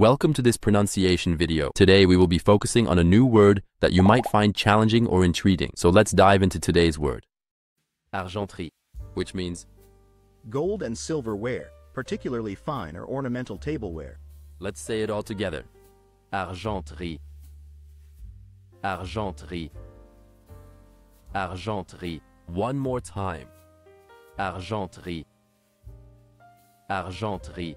Welcome to this pronunciation video. Today we will be focusing on a new word that you might find challenging or intriguing. So let's dive into today's word. Argenterie, which means, Gold and silverware, particularly fine or ornamental tableware. let's say it all together. Argenterie. Argenterie. Argenterie. One more time. Argenterie. Argenterie.